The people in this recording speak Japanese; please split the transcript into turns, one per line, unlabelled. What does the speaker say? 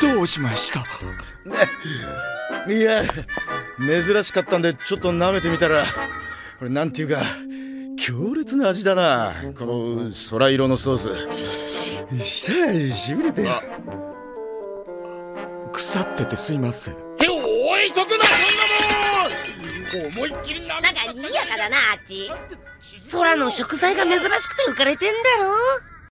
どうしました？
いや珍しかったんでちょっと舐めてみたらこれなんていうか強烈な味だなこの空色のソース。舌しびれて。
腐っててすいません。
手を置いとくなそんなもん思いっきり
なんかにぎやかだなあっち空の食材が珍しくて浮かれてんだろ